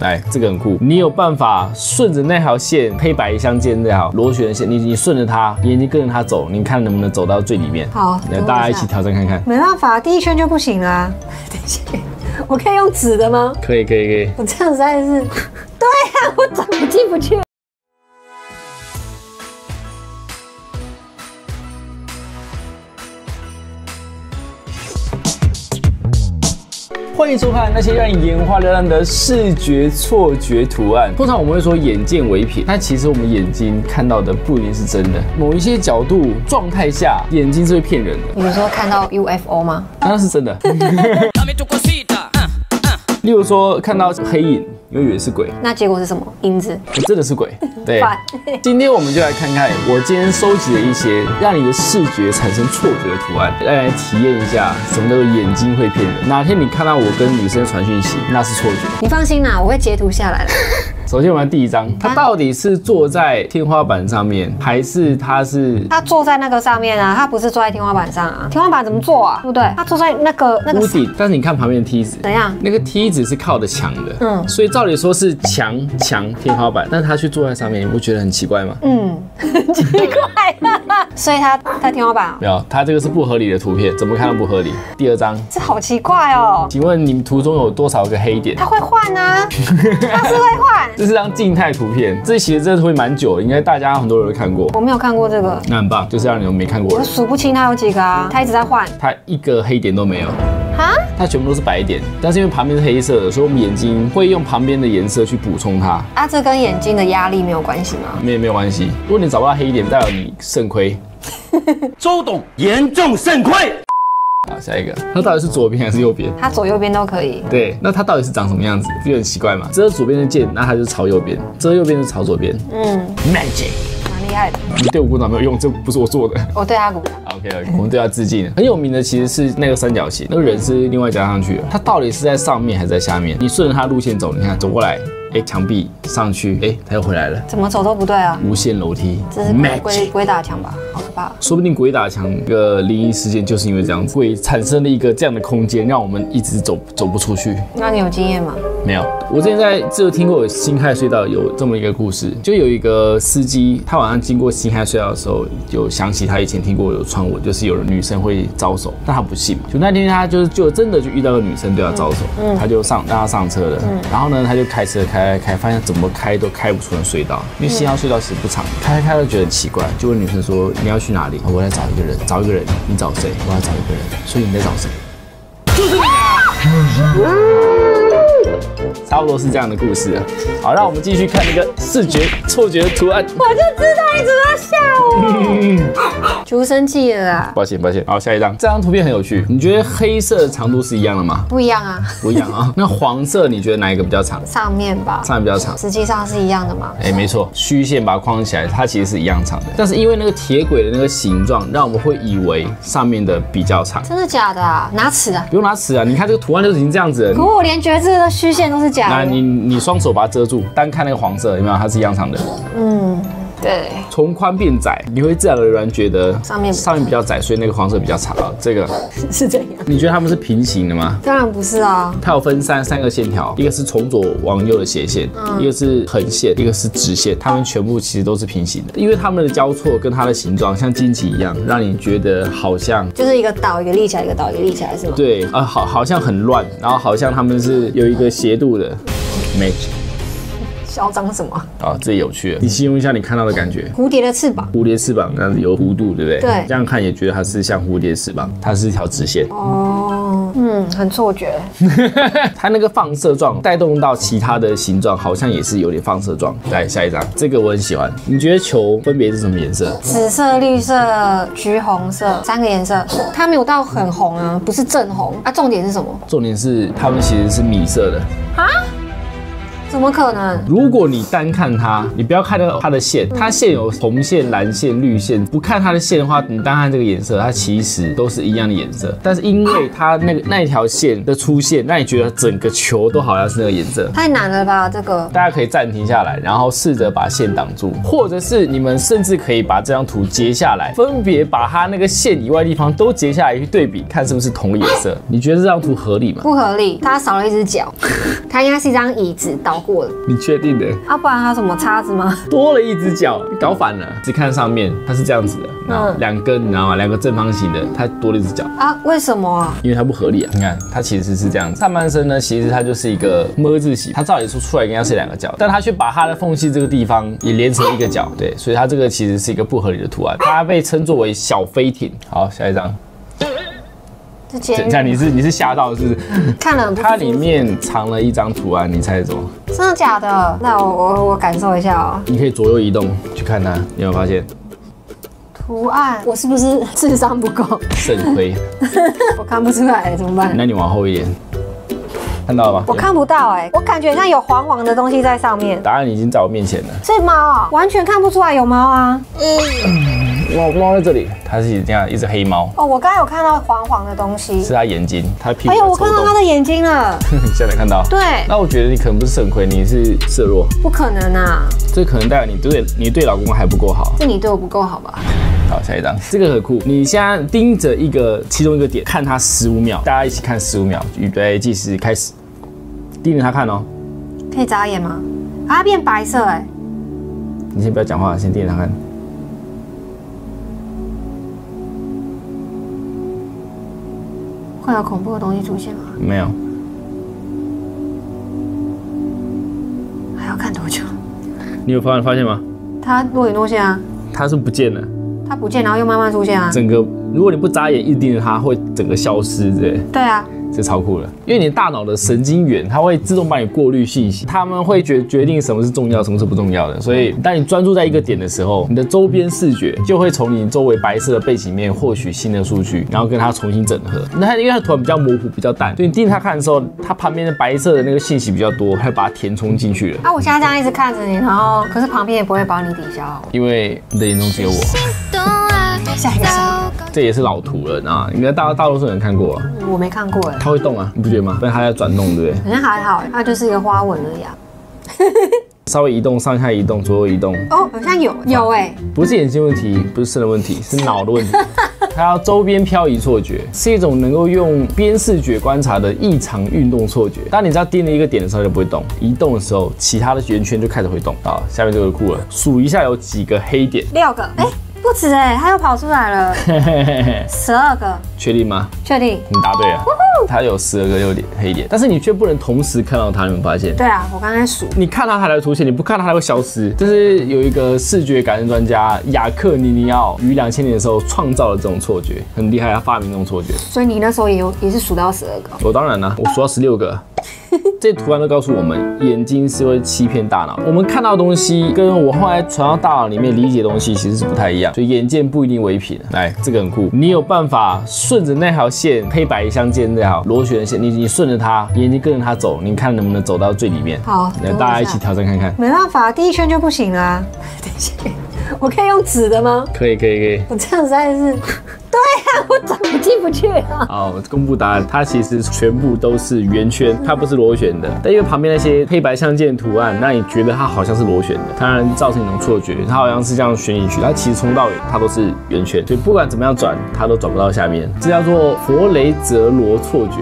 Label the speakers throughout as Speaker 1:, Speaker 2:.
Speaker 1: 来，这个很酷，你有办法顺着那条线黑白相间那条螺旋线，你你顺着它，眼睛跟着它走，你看能不能走到最里面？
Speaker 2: 好
Speaker 1: 来大家一起挑战看看。
Speaker 2: 没办法，第一圈就不行啦。等一下，我可以用纸的吗？
Speaker 1: 可以可以可以。
Speaker 2: 我这样实在是，对呀、我怎么进不去？
Speaker 1: 欢迎收看那些让你眼花缭乱的视觉错觉图案。通常我们会说眼见为凭，但其实我们眼睛看到的不一定是真的。某一些角度状态下，眼睛是会骗人的，
Speaker 2: 你们说看到 UFO 吗？
Speaker 1: 当然是真的。
Speaker 3: Ah, ah.
Speaker 1: 例如说看到黑影，你会以为是鬼，
Speaker 2: 那结果是什么？影子。
Speaker 1: 真的是鬼。对。今天我们就来看看我今天收集的一些让你的视觉产生错觉的图案，来体验一下什么叫做眼睛会骗人。哪天你看到我跟女生传讯息，那是错觉。
Speaker 2: 你放心啦，我会截图下来的。
Speaker 1: 首先我们来第一张，他到底是坐在天花板上面，还是他是
Speaker 2: 他坐在那个上面啊，他不是坐在天花板上啊。天花板怎么坐啊？对不对？他坐在那个那个
Speaker 1: 屋顶？但是你看旁边的梯子，
Speaker 2: 怎样？
Speaker 1: 那个梯子是靠着墙的，
Speaker 2: 嗯
Speaker 1: 嗯，所以照理说是墙墙天花板，但是他去坐在上面，你不觉得很奇怪吗？
Speaker 2: 嗯，很 奇怪。所以他在天花板啊，
Speaker 1: 没有，他这个是不合理的图片，怎么看都不合理。第二张，
Speaker 2: 这好奇怪哦。
Speaker 1: 请问你们图中有多少个黑点
Speaker 2: 他？会换啊，他是会换。
Speaker 1: 这是张静态图片，这其实真的会蛮久了，应该大家很多人都看过。
Speaker 2: 我没有看过这个，
Speaker 1: 那很棒，就是让你们没看过
Speaker 2: 我
Speaker 1: 的。
Speaker 2: 数不清它有几个啊，它一直在换。
Speaker 1: 它一个黑点都没有，
Speaker 2: 哈？
Speaker 1: 它全部都是白点，但是因为旁边是黑色的，所以我们眼睛会用旁边的颜色去补充它。
Speaker 2: 啊，这跟眼睛的压力没有关系吗？
Speaker 1: 没有没有关系，如果你找不到黑点，代表你肾亏。
Speaker 4: 周董严重肾亏。
Speaker 1: 好，下一个，它到底是左边还是右边？
Speaker 2: 它左右边都可以。
Speaker 1: 对，那它到底是长什么样子？就很奇怪嘛。遮左边的剑，那它就朝右边；遮右边就朝左边。
Speaker 2: 嗯
Speaker 1: ，Magic，
Speaker 2: 蛮厉害的。
Speaker 1: 你对我鼓掌没有用，这不是我做的。
Speaker 2: 我对他鼓掌。
Speaker 1: OK OK，我们对他致敬。很有名的其实是那个三角形，那个人是另外加上去的。它到底是在上面还是在下面？你顺着它路线走，你看走过来，哎，墙壁上去，哎，他又回来了。
Speaker 2: 怎么走都不对啊！
Speaker 1: 无限楼梯
Speaker 2: 这是鬼鬼打墙吧？好可怕！
Speaker 1: 说不定鬼打墙的灵异事件就是因为这样子，鬼产生了一个这样的空间，让我们一直走走不出去。
Speaker 2: 那你有经验吗？
Speaker 1: 没有，我之前在只有听过有新海隧道有这么一个故事，就有一个司机，他晚上经过新海隧道的时候，有想起他以前听过有传闻，就是有的女生会招手，但他不信嘛。就那天他就是就真的就遇到个女生对他招手，他就上让他上车了，然后呢他就开车开开开，发现怎么开都开不出那隧道，因为新疆隧道其实不长，开开开都觉得奇怪，就问女生说你要去哪里？我来找一个人，找一个人，你找谁？我要找一个人，所以你在找谁？就是你差不多是这样的故事啊。好，让我们继续看那个视觉错觉图案。
Speaker 2: 我就知道你怎么吓我。猪生气了啊！
Speaker 1: 抱歉，抱歉。好，下一张，这张图片很有趣。你觉得黑色的长度是一样的吗？
Speaker 2: 不一样啊，
Speaker 1: 不一样啊。那黄色你觉得哪一个比较长？
Speaker 2: 上面吧，
Speaker 1: 上面比较长。
Speaker 2: 实际上是一样的吗。
Speaker 1: 哎，没错，虚线把它框起来，它其实是一样长的。但是因为那个铁轨的那个形状，让我们会以为上面的比较长。
Speaker 2: 真的假的啊？拿尺啊？
Speaker 1: 不用拿尺啊，你看这个图案就已经这样子了。
Speaker 2: 可我连觉得这个虚线都是假的。
Speaker 1: 那你你双手把它遮住，单看那个黄色，有没有？它是一样长的。
Speaker 2: 嗯，对，
Speaker 1: 从宽变窄，你会自然而然觉得
Speaker 2: 上面
Speaker 1: 上面比较窄，所以那个黄色比较长。啊这个
Speaker 2: 是这样。
Speaker 1: 你觉得它们是平行的吗？
Speaker 2: 当然不是啊，
Speaker 1: 它有分三三个线条，一个是从左往右的斜线，一个是横线，一个是直线，它们全部其实都是平行的，因为它们的交错跟它的形状像荆棘一样，让你觉得好像
Speaker 2: 就是一个倒一个立起来，一个倒一个立起来是吗？
Speaker 1: 对，呃，好好像很乱，然后好像它们是有一个斜度的 match
Speaker 2: 嚣张什么？
Speaker 1: 啊，这有趣了。你形容一下你看到的感觉。
Speaker 2: 蝴蝶的翅膀。
Speaker 1: 蝴蝶翅膀那有弧度，对不对？
Speaker 2: 对
Speaker 1: 这样看也觉得它是像蝴蝶翅膀，它是一条直线。
Speaker 2: 哦，嗯，很错觉。
Speaker 1: 它那个放射状带动到其他的形状，好像也是有点放射状。来下一张，这个我很喜欢。你觉得球分别是什么颜色？
Speaker 2: 紫色、绿色、橘红色三个颜色，它没有到很红啊，不是正红啊。重点是什么？
Speaker 1: 重点是它们其实是米色的。
Speaker 2: 怎么可能？
Speaker 1: 如果你单看它，你不要看到它的线，它线有红线、蓝线、绿线，不看它的线的话，你单看这个颜色，它其实都是一样的颜色。但是因为它那个那一条线的出现，让你觉得整个球都好像是那个颜色。
Speaker 2: 太难了吧？这个
Speaker 1: 大家可以暂停下来，然后试着把线挡住，或者是你们甚至可以把这张图截下来，分别把它那个线以外的地方都截下来去对比，看是不是同个颜色。你觉得这张图合理吗？
Speaker 2: 不合理，它少了一只脚，它应该是一张椅子倒过了，
Speaker 1: 你确定的？
Speaker 2: 啊，不然它什么叉子吗？
Speaker 1: 多了一只脚，搞反了。只看上面，它是这样子的，两根，你知道吗？两个正方形的，它多了一只脚。
Speaker 2: 啊，为什么啊？
Speaker 1: 因为它不合理啊！你看，它其实是这样子，上半身呢，其实它就是一个么字形，它照理说出来应该是两个脚，但它却把它的缝隙这个地方也连成一个角，对，所以它这个其实是一个不合理的图案，它被称作为小飞艇。好，下一张，
Speaker 2: 这监
Speaker 1: 这这样你是你是吓到是不是？
Speaker 2: 看了
Speaker 1: 它里面藏了一张图案，你猜是什么？
Speaker 2: 真的假的？那我我我感受一下哦。
Speaker 1: 你可以左右移动去看它，你有没有发现？
Speaker 2: 图案，我是不是 智商不够？
Speaker 1: 肾亏，
Speaker 2: 我看不出来，怎么办？
Speaker 1: 那你往后一点，看到了吗？
Speaker 2: 我看不到哎，我感觉像有黄黄的东西在上面。
Speaker 1: 答案已经在我面前了。
Speaker 2: 是猫啊，完全看不出来有猫啊。
Speaker 1: 猫猫在这里，它是这样一只黑猫，
Speaker 2: 哦，我刚才有看到黄黄的东西
Speaker 1: 是。它眼睛，它屁股
Speaker 2: 哎呦，我看到它。的眼睛了。
Speaker 1: 现在看到。
Speaker 2: 对，
Speaker 1: 那我觉得你可能不是肾亏，你是色弱，
Speaker 2: 不可能啊，
Speaker 1: 这可能代表你对你对老公还不够好。
Speaker 2: 是你对我不够好吧？
Speaker 1: 好，下一张，这个很酷。你现在盯着一个其中一个点，看它十五秒，大家一起看十五秒，预备计时开始，盯着它看哦。
Speaker 2: 可以眨眼吗？啊，它变白色哎。
Speaker 1: 你先不要讲话，先盯着它看。
Speaker 2: 会有恐怖的东西出现吗？
Speaker 1: 没有，
Speaker 2: 还要看多久？
Speaker 1: 你有发发现吗？
Speaker 2: 它若隐若现啊，
Speaker 1: 它是不见了，
Speaker 2: 它不见，然后又慢慢出现啊。
Speaker 1: 整个如果你不眨眼一直盯着它，会整个消失，对？对
Speaker 2: 啊，
Speaker 1: 这超酷了，因为你大脑的神经元它会自动帮你过滤信息，他们会决决定什么是重要，什么是不重要的。所以当你专注在一个点的时候，你的周边视觉就会从你周围白色的背景面获取新的数据，然后跟它重新整合。那它因为它图案比较模糊，比较淡，所以你盯着它看的时候，它旁边的白色的那个信息比较多，它会把它填充进去了。
Speaker 2: 啊，我现在这样一直看着你，然后可是旁边也不会把你抵消。
Speaker 1: 因为你的眼中只有我，
Speaker 2: 下一个下
Speaker 1: 这也是老图了啊，应该大大多数人看过了。
Speaker 2: 我没看过哎，
Speaker 1: 它会动啊，你不觉得吗？不然它在转动，对不对？
Speaker 2: 好像还好，它就是一个花纹而已啊。
Speaker 1: 稍微移动，上下移动，左右移动，
Speaker 2: 哦，好像有有哎，
Speaker 1: 不是眼睛问题，不是肾的问题，是脑的问题。它要周边漂移错觉，是一种能够用边视觉观察的异常运动错觉。当你只要盯着一个点的时候，它就不会动；移动的时候，其他的圆圈就开始会动。好，下面这个酷了，数一下有几个黑点，
Speaker 2: 六个，哎，不止哎，它又跑出来了，十二个，
Speaker 1: 确定吗？
Speaker 2: 确定？
Speaker 1: 你答对了，它有十二个六点黑点，但是你却不能同时看到它，你有没有发现？
Speaker 2: 对啊，我刚才数，
Speaker 1: 你看它，它才会出现；你不看它，它会消失。这是有一个视觉感应专家雅克尼尼奥于两千年的时候创造了这种错觉，很厉害，他发明这种错觉。
Speaker 2: 所以你那时候也有也是数到十二个。
Speaker 1: 我当然啦，我数到十六个。这图案都告诉我们，眼睛是会欺骗大脑。我们看到的东西，跟我后来传到大脑里面理解的东西，其实是不太一样。所以眼见不一定为凭。来，这个很酷，你有办法顺着那条线，黑白相间那条螺旋线，你你顺着它，眼睛跟着它走，你看能不能走到最里面？
Speaker 2: 好
Speaker 1: 来
Speaker 2: 等我一下
Speaker 1: 大家一起挑战看看。
Speaker 2: 没办法，第一圈就不行啦啊。等一下，我可以用纸的吗？
Speaker 1: 可以，可以，可以。
Speaker 2: 我这样实在是，对呀、我怎么进不去啊？
Speaker 1: 好，公布答案，它其实全部都是圆圈，它不是螺旋的。但因为旁边那些黑白相间图案，让你觉得它好像是螺旋的，当然造成一种错觉，它好像是这样旋进去，它其实从到尾它都是圆圈，所以不管怎么样转，它都转不到下面。这叫做佛雷泽罗错觉，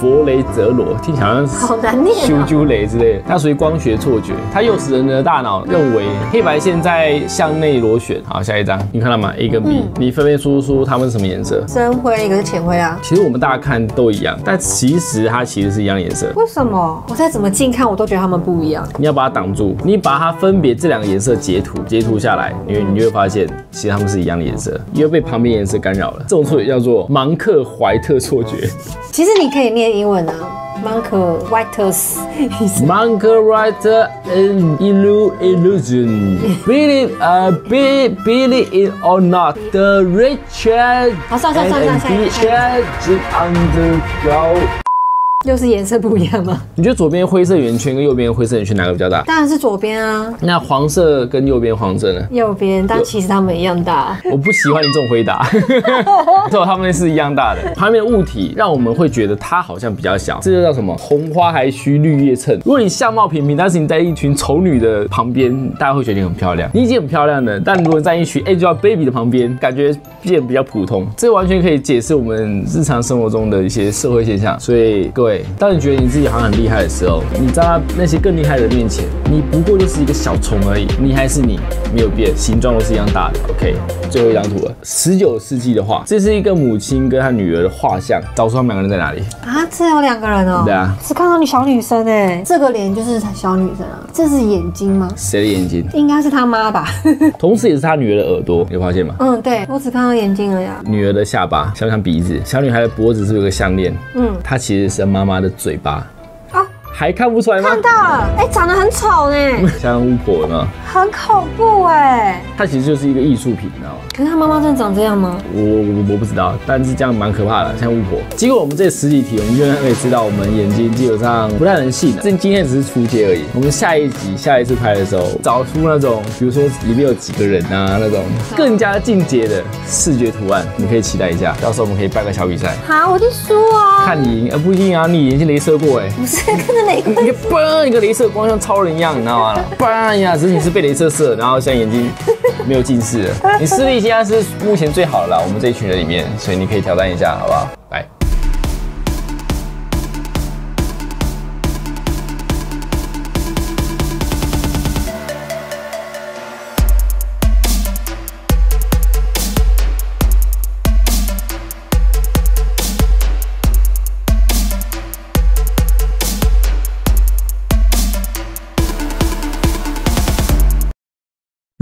Speaker 1: 佛雷泽罗听起来好像
Speaker 2: 好难念
Speaker 1: 修
Speaker 2: 啊！
Speaker 1: 啾雷之类的，它属于光学错觉，它诱使人的大脑认为黑白线在向内螺旋。好，下一张，你看到吗？A 跟 B，、你分辨出出它们是什么颜色？
Speaker 2: 深灰，一个是浅灰啊。
Speaker 1: 其实我们大家看都一样，但其实它其实是一样颜色。
Speaker 2: 为什么？我再怎么近看，我都觉得它们不一样。
Speaker 1: 你要把它挡住，你把它分别这两个颜色截图，截图下来，你会你就会发现，其实它们是一样的颜色，因为被旁边颜色干扰了。这种错觉叫做芒克怀特错觉。
Speaker 2: 其实你可以念英文啊 ，Monk Whites 意思。
Speaker 1: Monker writer an illu- illusion. Believe, uh, be, believe it or not, the Richard
Speaker 2: 好算算算算
Speaker 1: and
Speaker 2: 下一个
Speaker 1: Richard undergo.
Speaker 2: 又是颜色不一样吗？
Speaker 1: 你觉得左边灰色圆圈跟右边灰色圆圈哪个比较大？
Speaker 2: 当然是左边啊，
Speaker 1: 那黄色跟右边黄色呢？
Speaker 2: 右边，但其实它们一样大。
Speaker 1: 我不喜欢你这种回答，对，他们是一样大的。旁边的物体让我们会觉得它好像比较小，这就叫什么？红花还需绿叶衬。如果你相貌平平，但是你在一群丑女的旁边，大家会觉得你很漂亮，你已经很漂亮了。但如果你在一群 Angelababy 的旁边，感觉变得比较普通。这完全可以解释我们日常生活中的一些社会现象。所以各位。会。当你觉得你自己好像很厉害的时候，你在那些更厉害的人面前，你不过就是一个小虫而已。你还是你，没有变，形状都是一样大的。OK，最后一张图了。十九世纪的画，这是一个母亲跟她女儿的画像，找出他们两个人在哪里？
Speaker 2: 啊，这有两个人哦。
Speaker 1: 对啊，
Speaker 2: 只看到你小女生哎，这个脸就是小女生啊，这是眼睛吗？
Speaker 1: 谁的眼睛？
Speaker 2: 应该是他妈吧。
Speaker 1: 同时也是他女儿的耳朵，有发现吗？
Speaker 2: 嗯，对，我只看到眼睛了呀。
Speaker 1: 女儿的下巴像不像鼻子？小女孩的脖子是不是有个项链？
Speaker 2: 嗯，
Speaker 1: 她其实是妈妈的嘴巴。
Speaker 2: 哦，
Speaker 1: 还看不出来吗？
Speaker 2: 看到了，哎，长得很丑呢，
Speaker 1: 像巫婆有没有？
Speaker 2: 很恐怖哎。
Speaker 1: 它其实就是一个艺术品，你知道吗？
Speaker 2: 可是他妈妈真的长这样吗？
Speaker 1: 我我我不知道，但是这样蛮可怕的，像巫婆。经过我们这十几题，我们就可以知道我们眼睛基本上不太能信的。这今天只是初阶而已。我们下一集下一次拍的时候，找出那种比如说里面有几个人啊，那种更加进阶的视觉图案，你可以期待一下。到时候我们可以办个小比赛，
Speaker 2: 好，我就输啊。
Speaker 1: 看你赢，呃不一定啊，你眼睛镭射过哎。
Speaker 2: 不是 看着哪个？
Speaker 1: 一个 嘣，一个镭射光像超人一样，你知道吗？嘣一下，只是你是被镭射射，然后现在眼睛没有近视了。你视力现在是目前最好的啦，我们这一群人里面，所以你可以挑战一下，好不好？